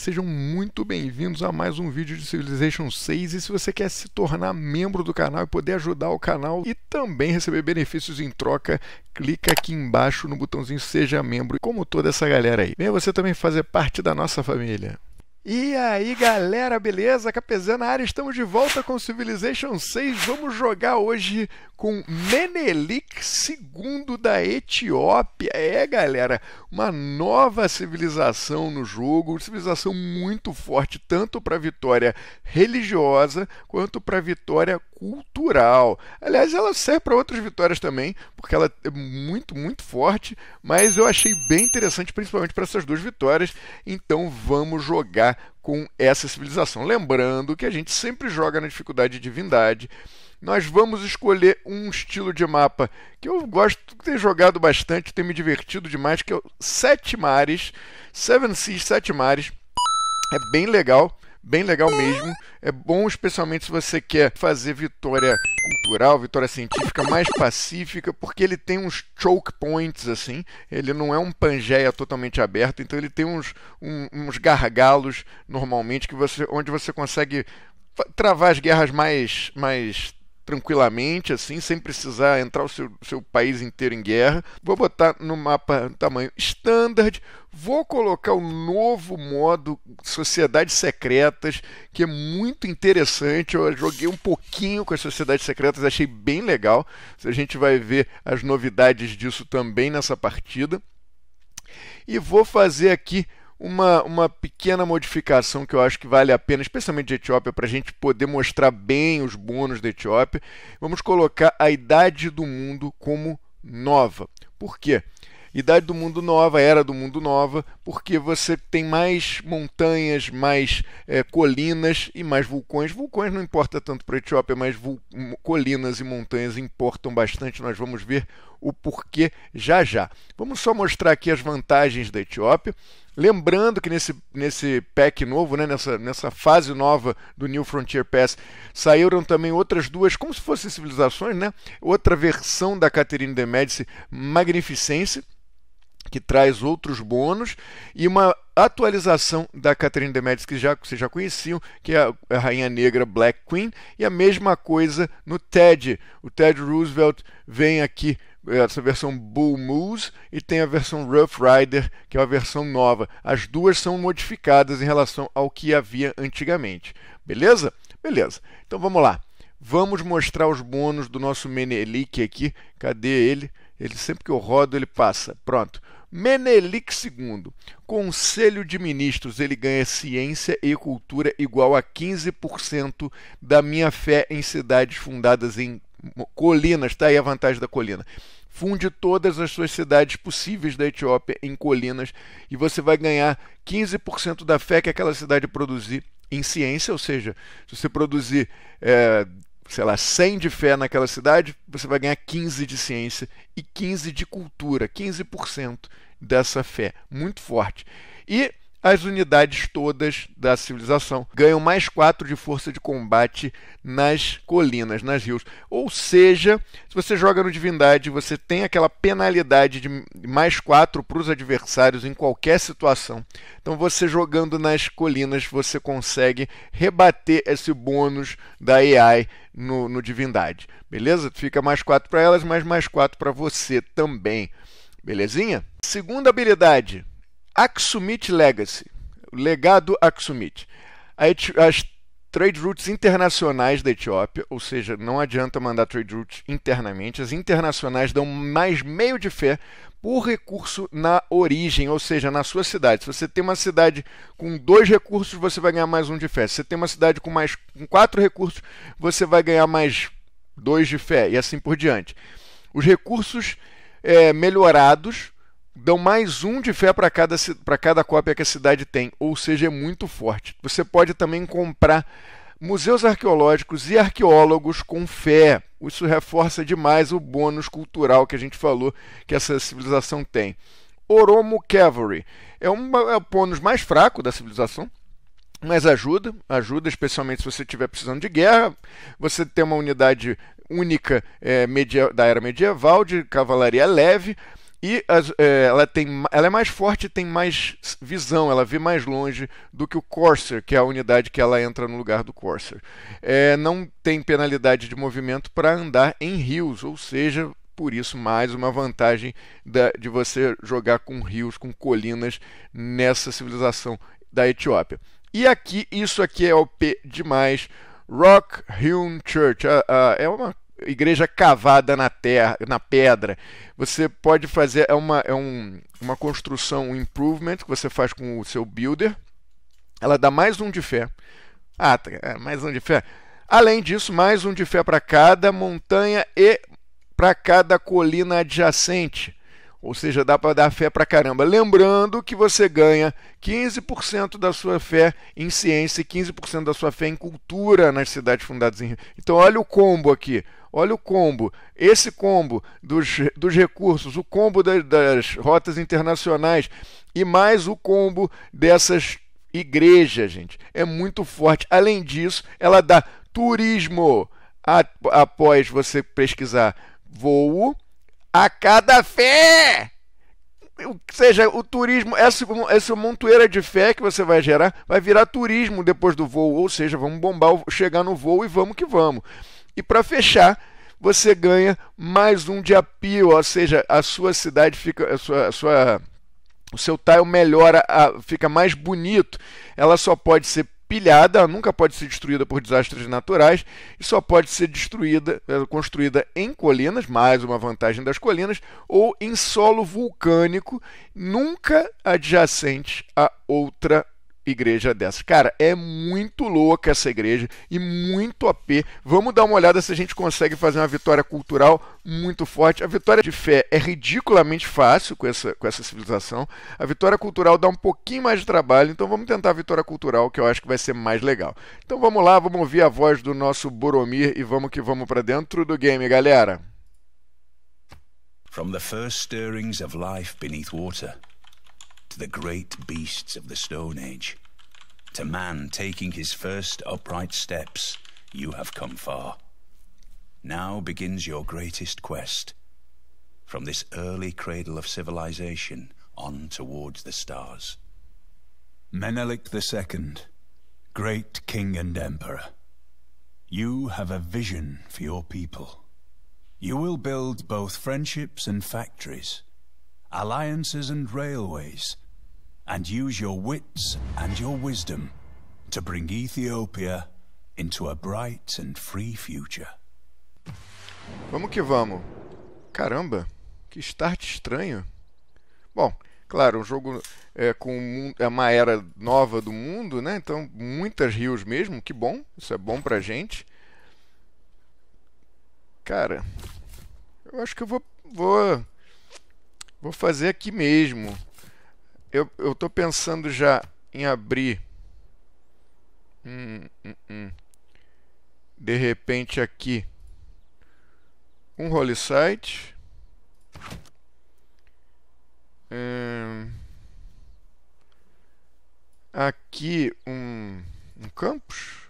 Sejam muito bem-vindos a mais um vídeo de Civilization 6 e se você quer se tornar membro do canal e poder ajudar o canal e também receber benefícios em troca, clica aqui embaixo no botãozinho Seja Membro, como toda essa galera aí. Venha você também fazer parte da nossa família. E aí galera, beleza? Capezã na área, estamos de volta com Civilization 6. Vamos jogar hoje com Menelik II da Etiópia. É galera, uma nova civilização no jogo, civilização muito forte, tanto para vitória religiosa quanto para vitória cultural. Aliás, ela serve para outras vitórias também, porque ela é muito, muito forte, mas eu achei bem interessante, principalmente para essas duas vitórias. Então vamos jogar com essa civilização. Lembrando que a gente sempre joga na dificuldade de divindade. Nós vamos escolher um estilo de mapa que eu gosto de ter jogado bastante, ter me divertido demais, que é o Sete Mares, Seven Seas Sete Mares. É bem legal bem legal mesmo. É bom, especialmente se você quer fazer vitória cultural, vitória científica mais pacífica, porque ele tem uns choke points assim. Ele não é um Pangeia totalmente aberto, então ele tem uns, um, uns gargalos normalmente que você, onde você consegue travar as guerras mais, mais tranquilamente, assim, sem precisar entrar o seu, seu país inteiro em guerra. Vou botar no mapa tamanho standard. Vou colocar o novo modo Sociedades Secretas, que é muito interessante. Eu joguei um pouquinho com as Sociedades Secretas, achei bem legal. A gente vai ver as novidades disso também nessa partida. E vou fazer aqui uma, uma pequena modificação que eu acho que vale a pena, especialmente de Etiópia, para a gente poder mostrar bem os bônus da Etiópia. Vamos colocar a idade do mundo como nova. Por quê? Idade do Mundo Nova, Era do Mundo Nova, porque você tem mais montanhas, mais é, colinas e mais vulcões. Vulcões não importa tanto para a Etiópia, mas colinas e montanhas importam bastante. Nós vamos ver o porquê já já. Vamos só mostrar aqui as vantagens da Etiópia. Lembrando que nesse, nesse pack novo, né, nessa, nessa fase nova do New Frontier Pass, saíram também outras duas, como se fossem civilizações, né? outra versão da Catherine de Medici, Magnificência, que traz outros bônus, e uma atualização da Catherine de Medici que já, vocês já conheciam, que é a Rainha Negra Black Queen, e a mesma coisa no TED. O Ted Roosevelt vem aqui essa versão Bull Moose e tem a versão Rough Rider, que é a versão nova. As duas são modificadas em relação ao que havia antigamente. Beleza? Beleza. Então vamos lá. Vamos mostrar os bônus do nosso Menelik aqui. Cadê ele? Ele sempre que eu rodo ele passa. Pronto. Menelik II. Conselho de Ministros, ele ganha ciência e cultura igual a 15% da minha fé em cidades fundadas em colinas, está aí a vantagem da colina. Funde todas as suas cidades possíveis da Etiópia em colinas e você vai ganhar 15% da fé que aquela cidade produzir em ciência, ou seja, se você produzir, é, sei lá, 100 de fé naquela cidade, você vai ganhar 15 de ciência e 15 de cultura, 15% dessa fé, muito forte. E as unidades todas da civilização ganham mais 4 de força de combate nas colinas, nas rios. Ou seja, se você joga no Divindade, você tem aquela penalidade de mais 4 para os adversários em qualquer situação. Então, você jogando nas colinas, você consegue rebater esse bônus da AI no, no Divindade. Beleza? Fica mais 4 para elas, mas mais 4 para você também. Belezinha? Segunda habilidade Aksumit Legacy, legado Aksumit. As trade routes internacionais da Etiópia, ou seja, não adianta mandar trade routes internamente, as internacionais dão mais meio de fé por recurso na origem, ou seja, na sua cidade. Se você tem uma cidade com dois recursos, você vai ganhar mais um de fé. Se você tem uma cidade com mais com quatro recursos, você vai ganhar mais dois de fé e assim por diante. Os recursos é, melhorados dão mais um de fé para cada, cada cópia que a cidade tem, ou seja, é muito forte. Você pode também comprar museus arqueológicos e arqueólogos com fé. Isso reforça demais o bônus cultural que a gente falou que essa civilização tem. Oromo Cavalry é, uma, é o bônus mais fraco da civilização, mas ajuda, ajuda especialmente se você estiver precisando de guerra. Você tem uma unidade única é, da era medieval de cavalaria leve, E as, é, ela, tem, ela é mais forte e tem mais visão, ela vê mais longe do que o Corsair, que é a unidade que ela entra no lugar do Corsair. É, não tem penalidade de movimento para andar em rios, ou seja, por isso mais uma vantagem da, de você jogar com rios, com colinas nessa civilização da Etiópia. E aqui, isso aqui é OP demais. Rock Hewn Church. É uma igreja cavada na terra, na pedra. Você pode fazer é uma é um, uma construção, um improvement que você faz com o seu builder. Ela dá mais um de fé. Ah, tá, é, mais um de fé. Além disso, mais um de fé para cada montanha e para cada colina adjacente. Ou seja, dá para dar fé para caramba. Lembrando que você ganha 15% da sua fé em ciência e 15% da sua fé em cultura nas cidades fundadas em. Então, olha o combo aqui. Olha o combo. Esse combo dos, dos recursos, o combo das, das rotas internacionais e mais o combo dessas igrejas, gente. É muito forte. Além disso, ela dá turismo após você pesquisar voo a cada fé. Ou seja, o turismo, essa, essa montoeira de fé que você vai gerar, vai virar turismo depois do voo. Ou seja, vamos bombar, chegar no voo e vamos que vamos. E para fechar, você ganha mais um de apio, ou seja, a sua cidade fica, a sua, a sua o seu tile melhora, fica mais bonito. Ela só pode ser pilhada, nunca pode ser destruída por desastres naturais e só pode ser destruída, eh, construída em colinas, mais uma vantagem das colinas, ou em solo vulcânico, nunca adjacente a outra igreja dessas. Cara, é muito louca essa igreja e muito OP. Vamos dar uma olhada se a gente consegue fazer uma vitória cultural muito forte. A vitória de fé é ridiculamente fácil com essa, com essa civilização. A vitória cultural dá um pouquinho mais de trabalho, então vamos tentar a vitória cultural, que eu acho que vai ser mais legal. Então vamos lá, vamos ouvir a voz do nosso Boromir e vamos que vamos para dentro do game, galera. From the first stirrings of life beneath water to the great beasts of the Stone Age, to man taking his first upright steps, you have come far. Now begins your greatest quest. From this early cradle of civilization on towards the stars. Menelik II, great king and emperor, you have a vision for your people. You will build both friendships and factories, alliances and railways, and use your wits and your wisdom to bring Ethiopia into a bright and free future. Vamos que vamos. Caramba, que start estranho. Bom, claro, um jogo é, com é uma era nova do mundo, né? Então, muitas rios mesmo, que bom. Isso é bom pra gente. Cara, eu acho que eu vou vou vou fazer aqui mesmo. Eu estou pensando já em abrir. Hum, hum, hum. De repente aqui um role site. Aqui um, um campus.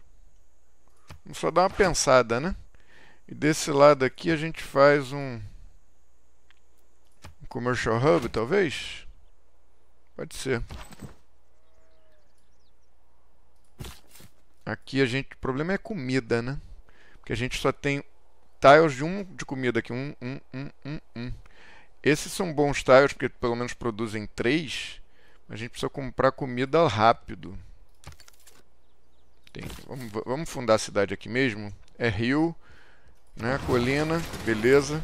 Vamos só dar uma pensada, né? E desse lado aqui a gente faz um, um commercial hub, talvez. Pode ser. Aqui a gente. O problema é comida, né? Porque a gente só tem tiles de um de comida aqui. Um, um, um, um, um. Esses são bons tiles porque pelo menos produzem três. A gente precisa comprar comida rápido. Tem, vamos, vamos fundar a cidade aqui mesmo. É rio, né? Colina, beleza.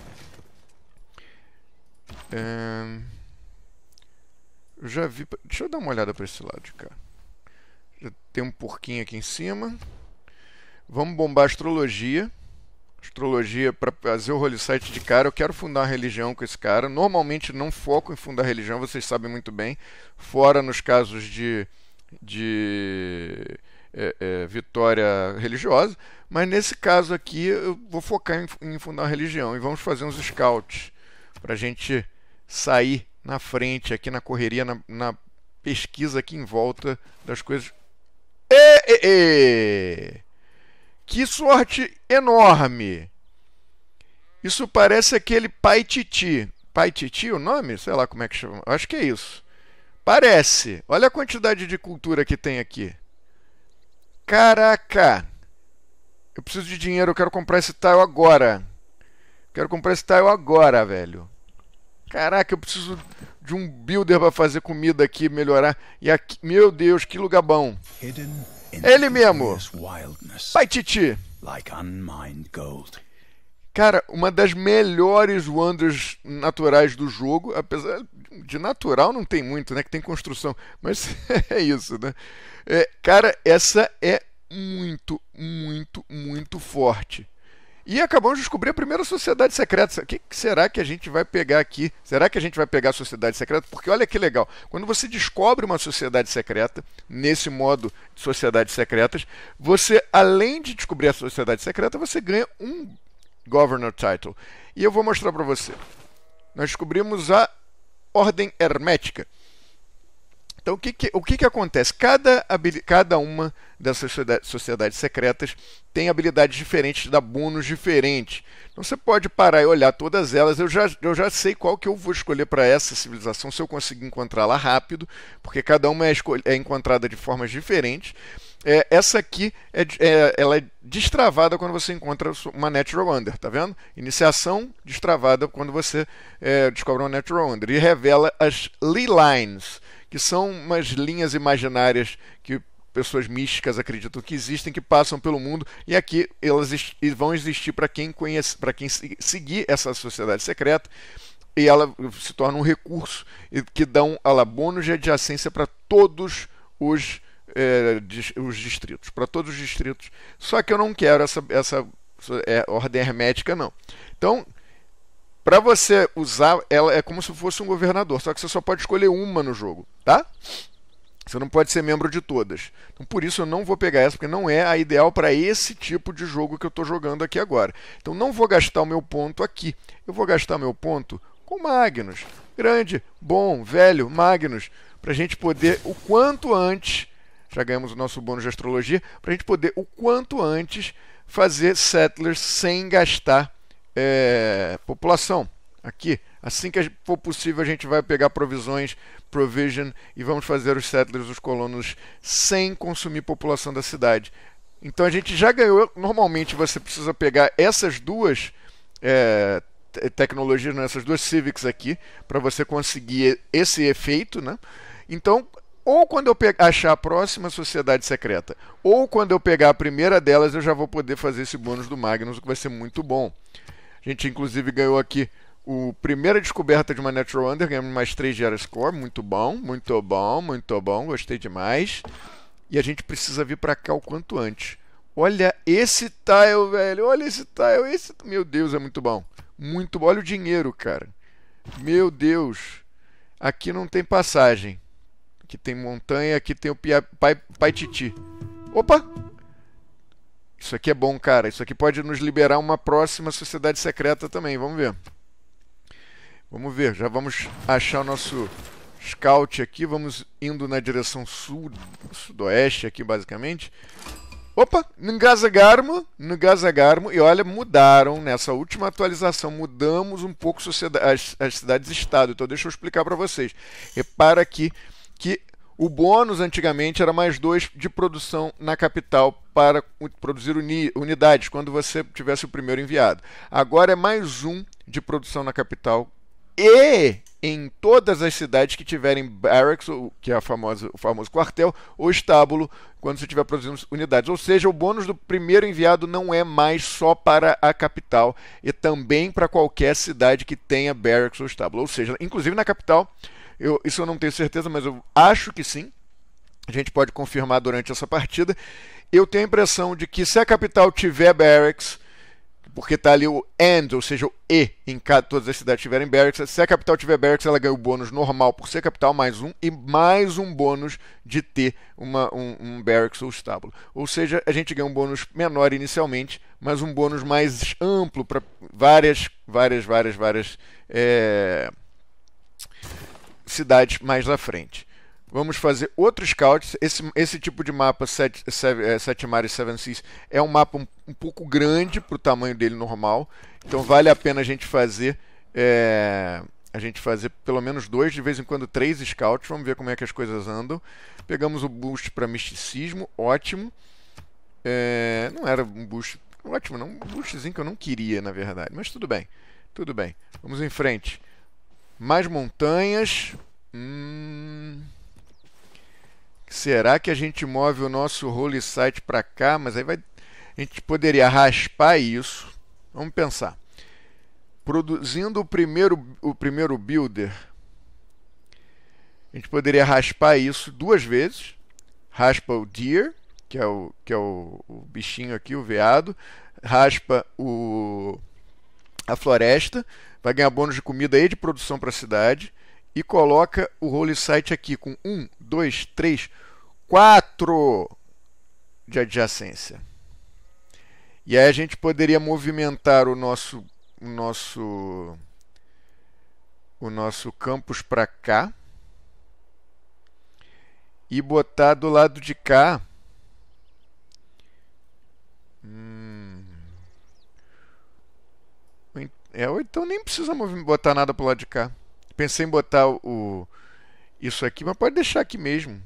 É... Já vi. Deixa eu dar uma olhada para esse lado de cá. Já tem um porquinho aqui em cima. Vamos bombar astrologia. Astrologia para fazer o Holy Site de cara. Eu quero fundar uma religião com esse cara. Normalmente não foco em fundar religião, vocês sabem muito bem. Fora nos casos de, de é, é, vitória religiosa. Mas nesse caso aqui eu vou focar em, em fundar uma religião. E vamos fazer uns scouts para a gente sair na frente, aqui na correria, na, na pesquisa aqui em volta das coisas. E, e, e. Que sorte enorme! Isso parece aquele pai titi. Paititi o nome? Sei lá como é que chama. Acho que é isso. Parece. Olha a quantidade de cultura que tem aqui. Caraca! Eu preciso de dinheiro, eu quero comprar esse tile agora. Quero comprar esse tile agora, velho. Caraca, eu preciso de um builder para fazer comida aqui, melhorar. E aqui, meu Deus, que lugar bom. Ele mesmo. Pai Titi. Like Cara, uma das melhores wonders naturais do jogo, apesar de natural não tem muito, né? Que tem construção, mas é isso, né? É, cara, essa é muito, muito, muito forte. E acabamos de descobrir a primeira sociedade secreta. O que será que a gente vai pegar aqui? Será que a gente vai pegar a sociedade secreta? Porque olha que legal. Quando você descobre uma sociedade secreta, nesse modo de sociedades secretas, você, além de descobrir a sociedade secreta, você ganha um Governor Title. E eu vou mostrar para você. Nós descobrimos a Ordem Hermética. Então, o que, que o que, que acontece? Cada, cada uma dessas sociedades secretas tem habilidades diferentes, dá bônus diferentes. Então, você pode parar e olhar todas elas. Eu já, eu já sei qual que eu vou escolher para essa civilização, se eu conseguir encontrá-la rápido, porque cada uma é, é encontrada de formas diferentes. É, essa aqui é, é, ela é destravada quando você encontra uma Natural Wonder, tá vendo? Iniciação destravada quando você é, descobre uma Natural Wonder. E revela as Lee Lines, que são umas linhas imaginárias que pessoas místicas acreditam que existem, que passam pelo mundo, e aqui elas vão existir para quem conhece, para quem seguir essa sociedade secreta e ela se torna um recurso que um bônus de adjacência para todos os é, os distritos, para todos os distritos. Só que eu não quero essa, essa é, ordem hermética, não. Então, para você usar, ela é como se fosse um governador, só que você só pode escolher uma no jogo, tá? Você não pode ser membro de todas. Então, por isso eu não vou pegar essa, porque não é a ideal para esse tipo de jogo que eu estou jogando aqui agora. Então, não vou gastar o meu ponto aqui. Eu vou gastar meu ponto com Magnus. Grande, bom, velho Magnus. Para a gente poder, o quanto antes, já ganhamos o nosso bônus de astrologia, para a gente poder, o quanto antes, fazer settlers sem gastar é, população. Aqui, assim que for possível, a gente vai pegar provisões, provision, e vamos fazer os settlers, os colonos, sem consumir população da cidade. Então a gente já ganhou. Normalmente você precisa pegar essas duas é, tecnologias, né, essas duas civics aqui, para você conseguir esse efeito. Né? Então ou quando eu achar a próxima sociedade secreta, ou quando eu pegar a primeira delas, eu já vou poder fazer esse bônus do Magnus, que vai ser muito bom. Gente, inclusive, ganhou aqui o primeira descoberta de uma Natural Wonder, ganhamos mais 3 de Era Score, muito bom, muito bom, muito bom, gostei demais. E a gente precisa vir para cá o quanto antes. Olha esse tile, velho, olha esse tile, esse... Meu Deus, é muito bom. Muito bom, olha o dinheiro, cara. Meu Deus. Aqui não tem passagem. Aqui tem montanha, aqui tem o pai, pai Titi. Opa! Isso aqui é bom, cara. Isso aqui pode nos liberar uma próxima sociedade secreta também. Vamos ver. Vamos ver. Já vamos achar o nosso scout aqui. Vamos indo na direção sul, sudoeste aqui, basicamente. Opa, Ngazagarmo, Ngazagarmo, e olha, mudaram nessa última atualização, mudamos um pouco as, as cidades-estado, então deixa eu explicar para vocês. Repara aqui que o bônus antigamente era mais dois de produção na capital para produzir uni unidades quando você tivesse o primeiro enviado. Agora é mais um de produção na capital e em todas as cidades que tiverem barracks, que é famosa, o famoso quartel, ou estábulo, quando você estiver produzindo unidades. Ou seja, o bônus do primeiro enviado não é mais só para a capital, e também para qualquer cidade que tenha barracks ou estábulo. Ou seja, inclusive na capital, eu, isso eu não tenho certeza, mas eu acho que sim. A gente pode confirmar durante essa partida. Eu tenho a impressão de que se a capital tiver barracks, porque está ali o AND, ou seja, o E, em cada, todas as cidades tiverem barracks, se a capital tiver barracks, ela ganha o bônus normal por ser capital, mais um, e mais um bônus de ter uma, um, um barracks ou estábulo. Ou seja, a gente ganha um bônus menor inicialmente, mas um bônus mais amplo para várias, várias, várias, várias. É cidades mais à frente. Vamos fazer outro scout. Esse, esse tipo de mapa, Sete, é, Sete Mares Seven Seas, é um mapa um, um pouco grande para o tamanho dele normal. Então vale a pena a gente fazer. É, a gente fazer pelo menos dois, de vez em quando três scouts. Vamos ver como é que as coisas andam. Pegamos o boost para misticismo, ótimo. É, não era um boost ótimo, não, um boostzinho que eu não queria, na verdade. Mas tudo bem, tudo bem. Vamos em frente. Mais montanhas. Hum... Será que a gente move o nosso Holy Site para cá? Mas aí vai... a gente poderia raspar isso. Vamos pensar. Produzindo o primeiro, o primeiro builder, a gente poderia raspar isso duas vezes. Raspa o deer, que é o, que é o, o bichinho aqui, o veado. Raspa o, a floresta. Vai ganhar bônus de comida e de produção para a cidade e coloca o Holy Site aqui com 1, 2, 3, 4 de adjacência. E aí a gente poderia movimentar o nosso o nosso o nosso campus para cá e botar do lado de cá hum, é, ou então nem precisa botar nada pro lado de cá Pensei em botar o isso aqui, mas pode deixar aqui mesmo.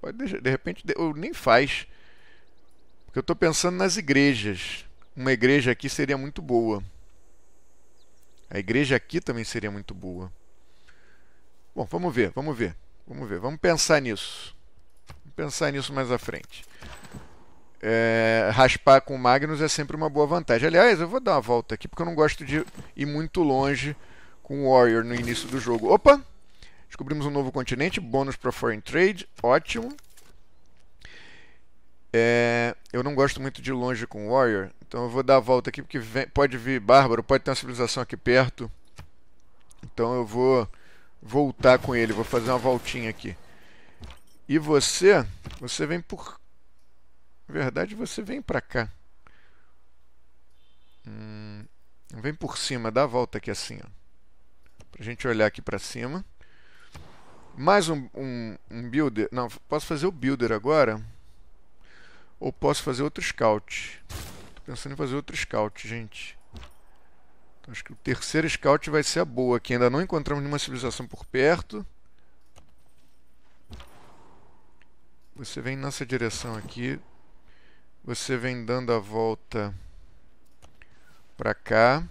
Pode deixar, de repente, ou nem faz. Porque eu estou pensando nas igrejas. Uma igreja aqui seria muito boa. A igreja aqui também seria muito boa. Bom, vamos ver, vamos ver. Vamos ver, vamos pensar nisso. Vamos pensar nisso mais à frente. É, raspar com Magnus é sempre uma boa vantagem. Aliás, eu vou dar uma volta aqui porque eu não gosto de ir muito longe com o Warrior no início do jogo. Opa! Descobrimos um novo continente, bônus para Foreign Trade, ótimo. É, eu não gosto muito de longe com o Warrior, então eu vou dar a volta aqui porque vem, pode vir Bárbaro, pode ter uma civilização aqui perto. Então eu vou voltar com ele, vou fazer uma voltinha aqui. E você, você vem por... Na verdade, você vem para cá. Hum, vem por cima, dá a volta aqui assim, ó. Pra gente olhar aqui para cima. Mais um, um, um, builder. Não, posso fazer o builder agora. Ou posso fazer outro scout. Tô pensando em fazer outro scout, gente. Então, acho que o terceiro scout vai ser a boa, que ainda não encontramos nenhuma civilização por perto. Você vem nessa direção aqui. Você vem dando a volta para cá.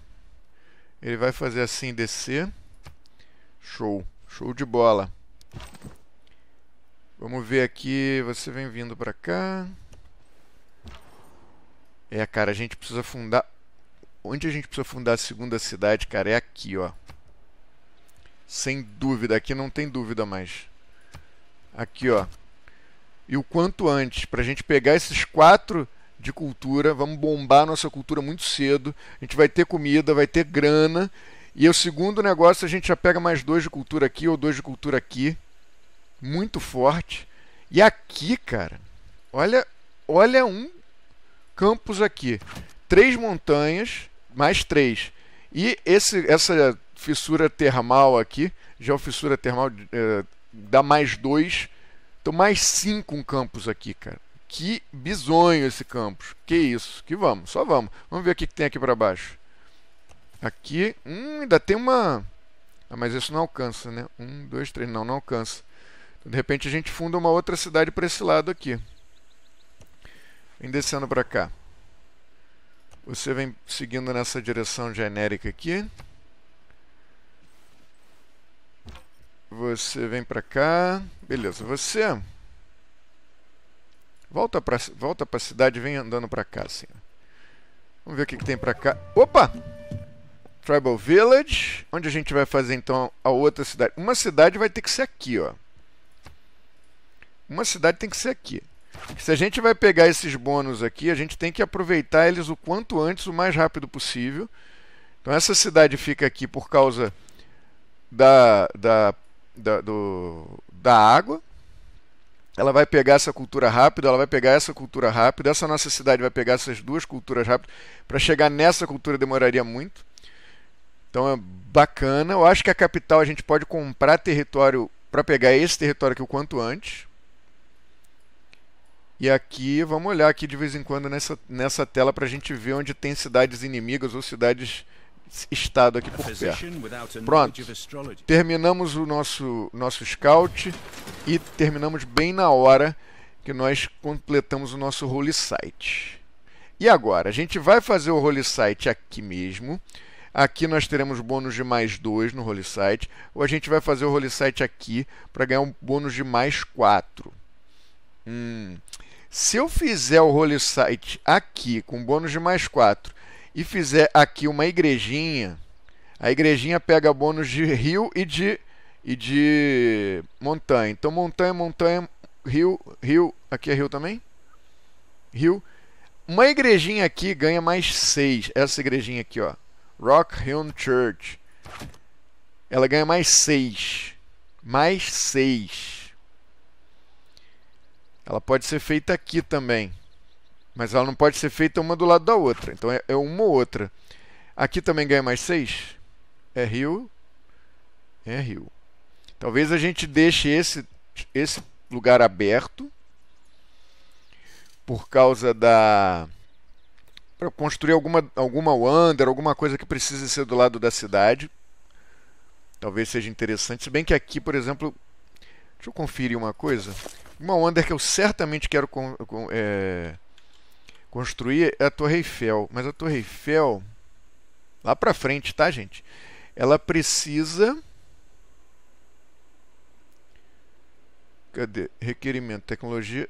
Ele vai fazer assim descer. Show, show de bola. Vamos ver aqui, você vem vindo para cá. É, cara, a gente precisa fundar... Onde a gente precisa fundar a segunda cidade, cara, é aqui, ó. Sem dúvida, aqui não tem dúvida mais. Aqui, ó. E o quanto antes, para a gente pegar esses quatro de cultura, vamos bombar nossa cultura muito cedo. A gente vai ter comida, vai ter grana e o segundo negócio, a gente já pega mais dois de cultura aqui ou dois de cultura aqui. Muito forte. E aqui, cara, olha, olha um campus aqui. Três montanhas, mais três. E esse, essa fissura termal aqui, já fissura termal é, dá mais dois. Então mais cinco um campus aqui, cara. Que bizonho esse campus. Que isso. Que vamos, só vamos. Vamos ver o que tem aqui para baixo. Aqui, hum, ainda tem uma... Ah, mas isso não alcança, né? Um, dois, três, não, não alcança. Então, de repente a gente funda uma outra cidade para esse lado aqui. Vem descendo para cá. Você vem seguindo nessa direção genérica aqui. Você vem para cá. Beleza, você... Volta para volta a cidade vem andando para cá, assim. Vamos ver o que, que tem para cá. Opa! Tribal Village. Onde a gente vai fazer então a outra cidade? Uma cidade vai ter que ser aqui, ó. Uma cidade tem que ser aqui. Se a gente vai pegar esses bônus aqui, a gente tem que aproveitar eles o quanto antes, o mais rápido possível. Então essa cidade fica aqui por causa da, da, da, do, da água. Ela vai pegar essa cultura rápida, ela vai pegar essa cultura rápida. Essa nossa cidade vai pegar essas duas culturas rápidas. Para chegar nessa cultura demoraria muito. Então é bacana. Eu acho que a capital a gente pode comprar território para pegar esse território aqui o quanto antes. E aqui, vamos olhar aqui de vez em quando nessa, nessa tela para a gente ver onde tem cidades inimigas ou cidades estado aqui por perto. Pronto. Terminamos o nosso, nosso scout e terminamos bem na hora que nós completamos o nosso role site. E agora? A gente vai fazer o role site aqui mesmo. Aqui nós teremos bônus de mais 2 no role site. Ou a gente vai fazer o role site aqui para ganhar um bônus de mais 4. Hum. Se eu fizer o role site aqui com bônus de mais 4 e fizer aqui uma igrejinha, a igrejinha pega bônus de rio e de, e de montanha. Então, montanha, montanha, rio, rio. Aqui é rio também? Rio. Uma igrejinha aqui ganha mais 6. Essa igrejinha aqui, ó. Rock Hill Church. Ela ganha mais 6. Mais 6. Ela pode ser feita aqui também. Mas ela não pode ser feita uma do lado da outra. Então é, é uma ou outra. Aqui também ganha mais 6. É rio. É rio. Talvez a gente deixe esse, esse lugar aberto. Por causa da. Para construir alguma, alguma Wander, alguma coisa que precise ser do lado da cidade. Talvez seja interessante. Se bem que aqui, por exemplo. Deixa eu conferir uma coisa. Uma Wonder que eu certamente quero é, construir é a Torre Eiffel. Mas a Torre Eiffel, lá para frente, tá, gente? Ela precisa. Cadê? Requerimento, tecnologia.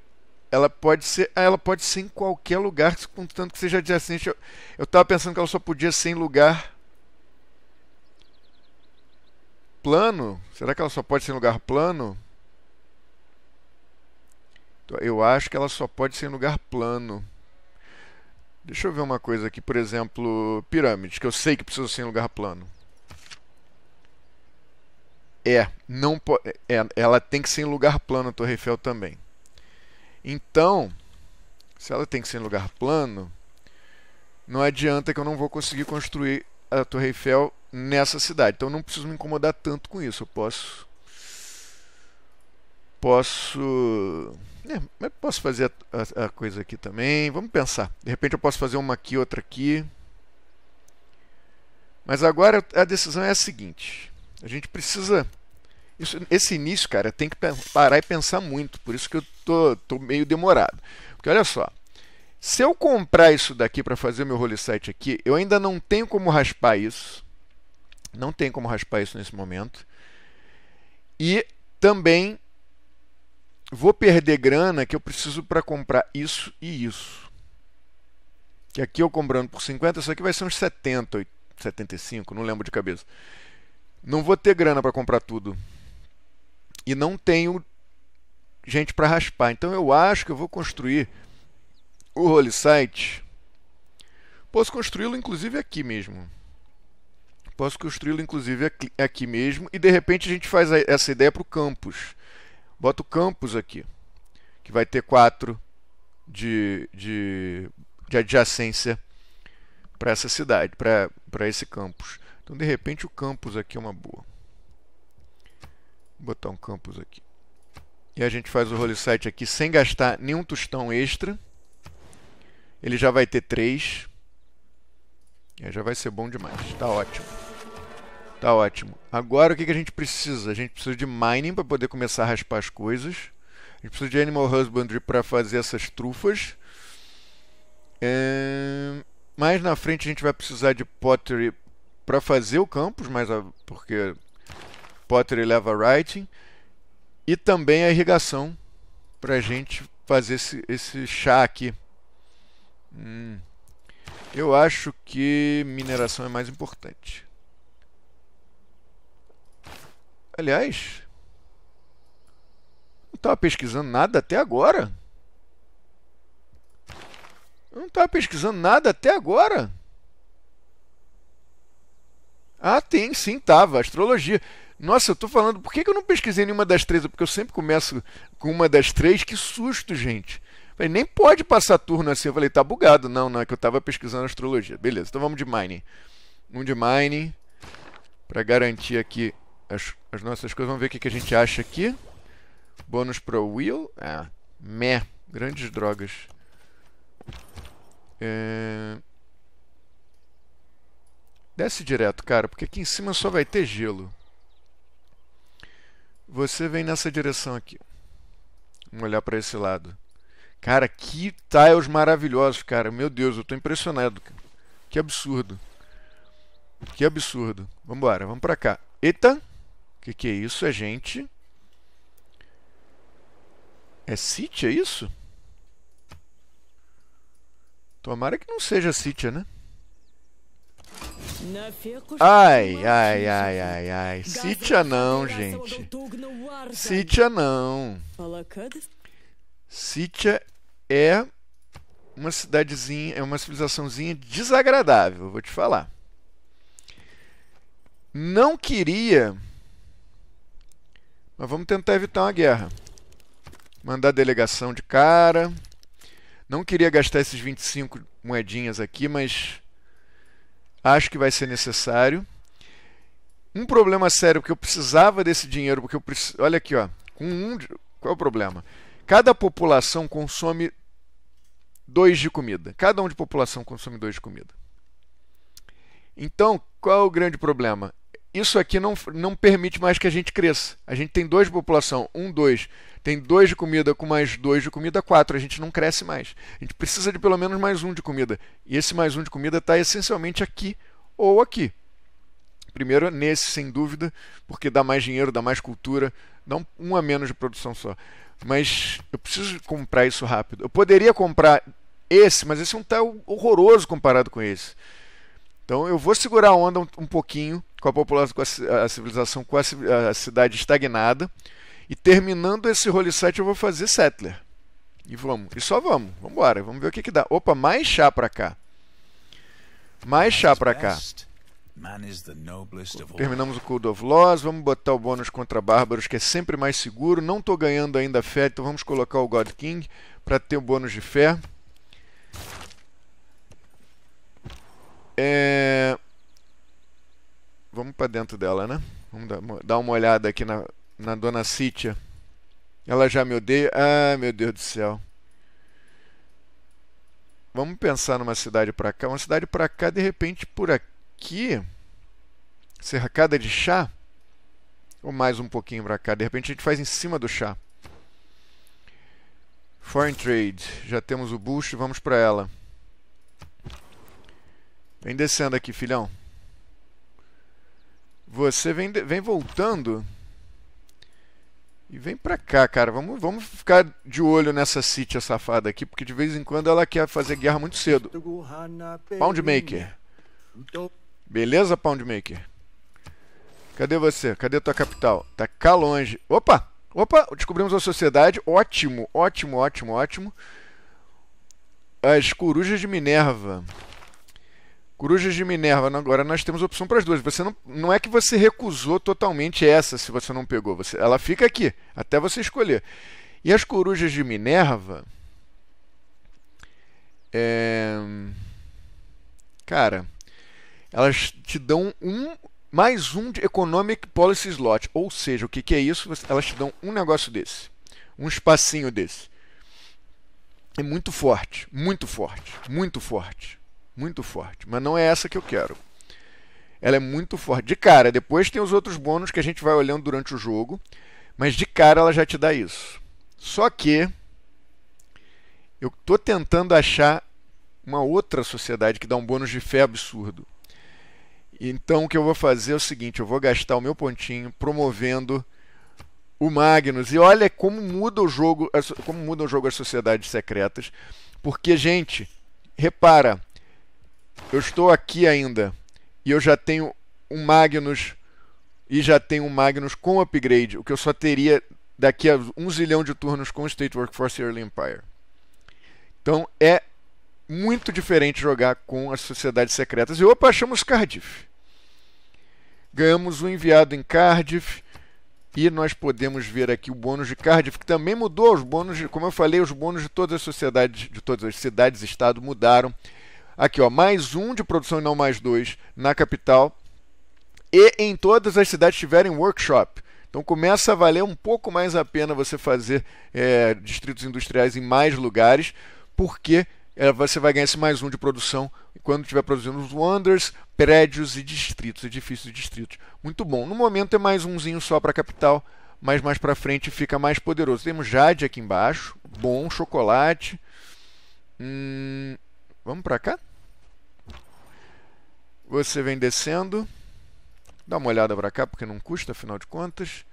Ela pode ser, ela pode ser em qualquer lugar, contanto que seja adjacente. Eu estava pensando que ela só podia ser em lugar plano. Será que ela só pode ser em lugar plano? Eu acho que ela só pode ser em lugar plano. Deixa eu ver uma coisa aqui, por exemplo, pirâmides, que eu sei que precisa ser em lugar plano. É, não é, ela tem que ser em lugar plano a Torre Eiffel também. Então, se ela tem que ser em lugar plano, não adianta que eu não vou conseguir construir a Torre Eiffel nessa cidade. Então, não preciso me incomodar tanto com isso. Eu posso posso é, posso fazer a, a, a, coisa aqui também. Vamos pensar. De repente eu posso fazer uma aqui, outra aqui. Mas agora a decisão é a seguinte. A gente precisa... Isso, esse início, cara, tem que parar e pensar muito. Por isso que eu tô, tô meio demorado. Porque olha só. Se eu comprar isso daqui para fazer meu role site aqui, eu ainda não tenho como raspar isso. Não tenho como raspar isso nesse momento. E também vou perder grana que eu preciso para comprar isso e isso. Que aqui eu comprando por 50, isso aqui vai ser uns 70, 75, não lembro de cabeça. Não vou ter grana para comprar tudo. E não tenho gente para raspar. Então eu acho que eu vou construir o Holy Site. Posso construí-lo inclusive aqui mesmo. Posso construí-lo inclusive aqui, aqui mesmo. E de repente a gente faz essa ideia para o campus. Bota o campus aqui, que vai ter 4 de, de, de adjacência para essa cidade, para esse campus. Então, de repente, o campus aqui é uma boa. Vou botar um campus aqui. E a gente faz o role site aqui sem gastar nenhum tostão extra. Ele já vai ter 3. E já vai ser bom demais. Está ótimo. Tá ótimo. Agora o que, que a gente precisa? A gente precisa de mining para poder começar a raspar as coisas. A gente precisa de animal husbandry para fazer essas trufas. É... Mais na frente a gente vai precisar de pottery para fazer o campus, mas a... porque pottery leva writing. E também a irrigação para a gente fazer esse, esse chá aqui. Hum. Eu acho que mineração é mais importante. Aliás, não estava pesquisando nada até agora. Não estava pesquisando nada até agora. Ah, tem, sim, tava. Astrologia. Nossa, eu tô falando, por que, eu não pesquisei nenhuma das três? Porque eu sempre começo com uma das três. Que susto, gente. Falei, nem pode passar turno assim. Eu falei, tá bugado. Não, não, é que eu tava pesquisando astrologia. Beleza, então vamos de mining. Um de mining. Para garantir aqui as, as nossas coisas. Vamos ver o que, que a gente acha aqui. Bônus pro Will. Ah, meh. Grandes drogas. É... Desce direto, cara, porque aqui em cima só vai ter gelo. Você vem nessa direção aqui. Vamos olhar para esse lado. Cara, que tiles maravilhosos, cara. Meu Deus, eu estou impressionado. Que absurdo. Que absurdo. Vambora, vamos para cá. Eita! O que, que é isso? É gente. É City, é isso? Tomara que não seja City, né? Ai, ai, ai, ai, ai. Citia não, gente. Citia não. Citia é uma cidadezinha, é uma civilizaçãozinha desagradável, vou te falar. Não queria, mas vamos tentar evitar uma guerra. Mandar delegação de cara. Não queria gastar esses 25 moedinhas aqui, mas acho que vai ser necessário. Um problema sério, porque eu precisava desse dinheiro, porque eu preciso. Olha aqui, ó. Com um, qual é o problema? Cada população consome dois de comida. Cada um de população consome dois de comida. Então, qual é o grande problema? Isso aqui não, não permite mais que a gente cresça. A gente tem dois de população, um, dois. Tem dois de comida com mais dois de comida, quatro. A gente não cresce mais. A gente precisa de pelo menos mais um de comida. E esse mais um de comida está essencialmente aqui ou aqui. Primeiro nesse, sem dúvida, porque dá mais dinheiro, dá mais cultura, dá um, um a menos de produção só. Mas eu preciso comprar isso rápido. Eu poderia comprar esse, mas esse é um tal horroroso comparado com esse. Então eu vou segurar a onda um, um pouquinho com a população, com a, a civilização, com a, a, cidade estagnada. E terminando esse role site eu vou fazer settler. E vamos. E só vamos. Vamos embora. Vamos ver o que, que dá. Opa, mais chá para cá. Mais chá para cá. Terminamos o Code of Laws. Vamos botar o bônus contra bárbaros, que é sempre mais seguro. Não estou ganhando ainda fé, então vamos colocar o God King para ter o bônus de fé. É... Vamos para dentro dela, né? Vamos dar uma olhada aqui na, na Dona Cítia. Ela já me odeia. Ah, meu Deus do céu. Vamos pensar numa cidade para cá. Uma cidade para cá, de repente, por aqui. Cercada de chá. Ou mais um pouquinho para cá. De repente a gente faz em cima do chá. Foreign Trade. Já temos o boost. Vamos para ela. Vem descendo aqui, filhão. Você vem, vem voltando. E vem pra cá, cara. Vamos, vamos ficar de olho nessa Citia safada aqui, porque de vez em quando ela quer fazer guerra muito cedo. Poundmaker. Beleza, Poundmaker? Cadê você? Cadê tua capital? Tá cá longe. Opa! Opa! Descobrimos a sociedade. Ótimo, ótimo, ótimo, ótimo. As corujas de Minerva. Corujas de Minerva, agora nós temos opção para as duas. Você não, não é que você recusou totalmente essa se você não pegou. Você, ela fica aqui, até você escolher. E as corujas de Minerva. É, cara, elas te dão um mais um de Economic Policy Slot. Ou seja, o que, que é isso? Elas te dão um negócio desse. Um espacinho desse. É muito forte, muito forte, muito forte muito forte. Mas não é essa que eu quero. Ela é muito forte. De cara, depois tem os outros bônus que a gente vai olhando durante o jogo. Mas de cara ela já te dá isso. Só que eu estou tentando achar uma outra sociedade que dá um bônus de fé absurdo. Então o que eu vou fazer é o seguinte: eu vou gastar o meu pontinho promovendo o Magnus. E olha como muda o jogo, como muda o jogo as sociedades secretas. Porque, gente, repara, eu estou aqui ainda e eu já tenho um Magnus e já tenho um Magnus com upgrade, o que eu só teria daqui a um zilhão de turnos com State Workforce Early Empire. Então é muito diferente jogar com as sociedades secretas. E opa, achamos Cardiff. Ganhamos um enviado em Cardiff. E nós podemos ver aqui o bônus de Cardiff, que também mudou. Os bônus, de, como eu falei, os bônus de todas as sociedades, de todas as cidades-estado mudaram. Aqui, ó, mais um de produção e não mais dois na capital. E em todas as cidades tiverem workshop. Então começa a valer um pouco mais a pena você fazer é, distritos industriais em mais lugares, porque é, você vai ganhar esse mais um de produção quando estiver produzindo os Wonders, prédios e distritos, edifícios e distritos. Muito bom. No momento é mais umzinho só para a capital, mas mais para frente fica mais poderoso. Temos Jade aqui embaixo, bom, chocolate. Hum, vamos para cá? Você vem descendo. Dá uma olhada para cá, porque não custa, afinal de contas.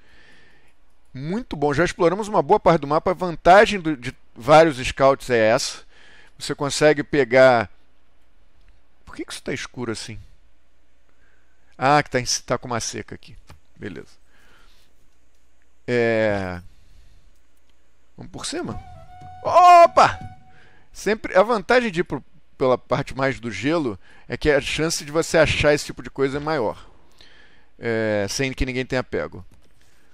Muito bom. Já exploramos uma boa parte do mapa. A vantagem de vários scouts é essa. Você consegue pegar. Por que, que isso está escuro assim? Ah, que está tá com uma seca aqui. Beleza. É... Vamos por cima? Opa! Sempre a vantagem de ir pela parte mais do gelo é que a chance de você achar esse tipo de coisa é maior. É, sem que ninguém tenha pego.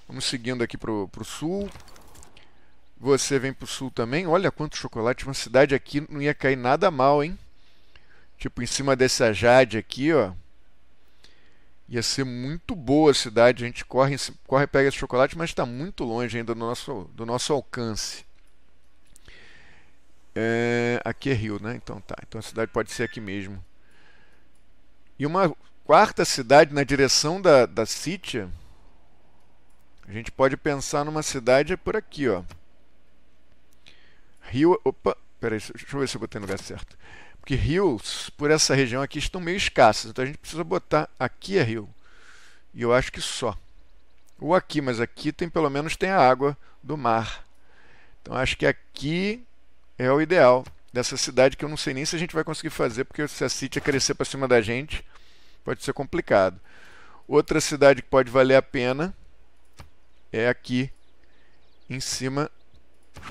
Vamos seguindo aqui pro, pro sul. Você vem pro sul também. Olha quanto chocolate. Uma cidade aqui não ia cair nada mal, hein? Tipo, em cima dessa jade aqui, ó. Ia ser muito boa a cidade. A gente corre, corre pega esse chocolate, mas está muito longe ainda do nosso, do nosso alcance. É, aqui é Rio, né? Então tá. Então a cidade pode ser aqui mesmo. E uma quarta cidade na direção da, da Sítia. A gente pode pensar numa cidade por aqui, ó. Rio. Opa, peraí, deixa eu ver se eu botei no lugar certo. Porque rios, por essa região aqui, estão meio escassos. Então a gente precisa botar aqui é rio. E eu acho que só. Ou aqui, mas aqui tem pelo menos tem a água do mar. Então acho que aqui é o ideal dessa cidade que eu não sei nem se a gente vai conseguir fazer, porque se a City crescer para cima da gente, pode ser complicado. Outra cidade que pode valer a pena é aqui em cima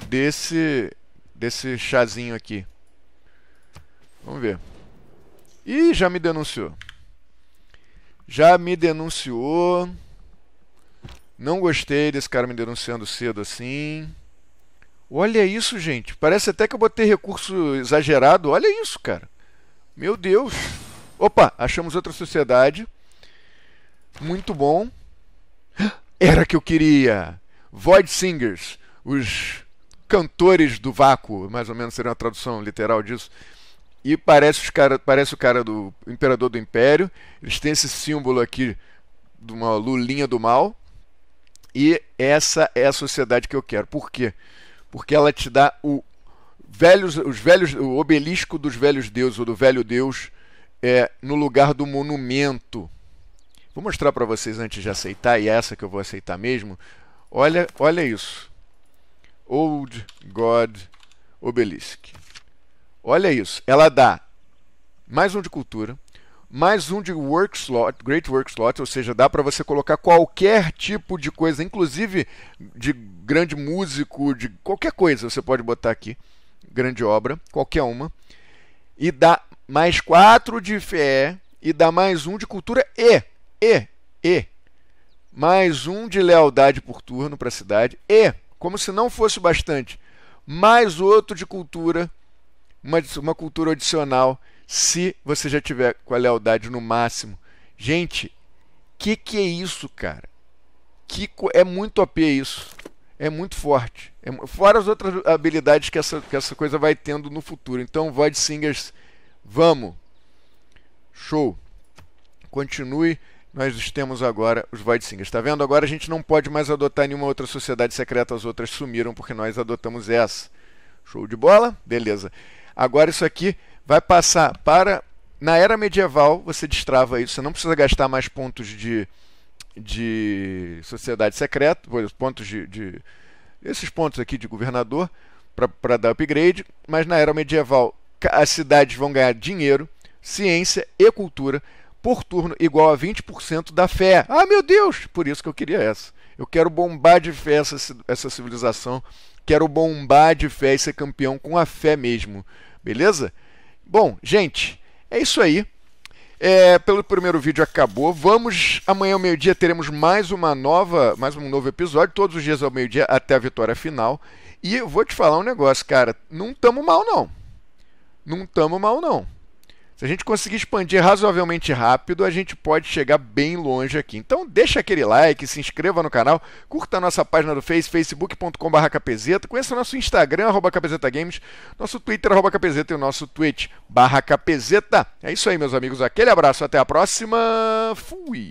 desse desse chazinho aqui. Vamos ver. Ih, já me denunciou. Já me denunciou. Não gostei desse cara me denunciando cedo assim. Olha isso, gente. Parece até que eu botei recurso exagerado. Olha isso, cara. Meu Deus. Opa, achamos outra sociedade. Muito bom. Era que eu queria. Void Singers, os cantores do vácuo, mais ou menos seria uma tradução literal disso. E parece, os cara, parece o cara do Imperador do Império. Eles têm esse símbolo aqui de uma lulinha do mal. E essa é a sociedade que eu quero. Por quê? Porque ela te dá o velhos, os velhos, o obelisco dos velhos deuses, ou do velho deus, é, no lugar do monumento. Vou mostrar para vocês antes de aceitar, e é essa que eu vou aceitar mesmo. Olha, olha isso. Old God Obelisk. Olha isso. Ela dá mais um de cultura, mais um de work slot, great work slot, ou seja, dá para você colocar qualquer tipo de coisa, inclusive de grande músico, de qualquer coisa você pode botar aqui, grande obra, qualquer uma, e dá mais quatro de fé e dá mais um de cultura e e e mais um de lealdade por turno para a cidade e como se não fosse bastante, mais outro de cultura uma, uma cultura adicional se você já tiver com a lealdade no máximo. Gente, que que é isso, cara? Que é muito OP isso. É muito forte. É, fora as outras habilidades que essa, que essa coisa vai tendo no futuro. Então, Void Singers, vamos. Show. Continue. Nós temos agora os Void Singers. Está vendo? Agora a gente não pode mais adotar nenhuma outra sociedade secreta. As outras sumiram porque nós adotamos essa. Show de bola? Beleza. Agora isso aqui vai passar para na era medieval, você destrava isso, você não precisa gastar mais pontos de, de sociedade secreta, pontos de, de esses pontos aqui de governador para dar upgrade, mas na era medieval as cidades vão ganhar dinheiro, ciência e cultura por turno igual a 20% da fé. Ah, meu Deus! Por isso que eu queria essa. Eu quero bombar de fé essa, essa civilização Quero bombar de fé e ser campeão com a fé mesmo. Beleza? Bom, gente, é isso aí. É, pelo primeiro vídeo acabou. Vamos amanhã ao meio-dia teremos mais uma nova, mais um novo episódio, todos os dias ao meio-dia até a vitória final. E eu vou te falar um negócio, cara, não tamo mal não. Não tamo mal não. Se a gente conseguir expandir razoavelmente rápido, a gente pode chegar bem longe aqui. Então deixa aquele like, se inscreva no canal, curta a nossa página do Face, facebook.com.br conheça o nosso Instagram, arroba nosso Twitter, arroba capezeta e o nosso Twitch, barra capezeta. É isso aí, meus amigos. Aquele abraço, até a próxima. Fui!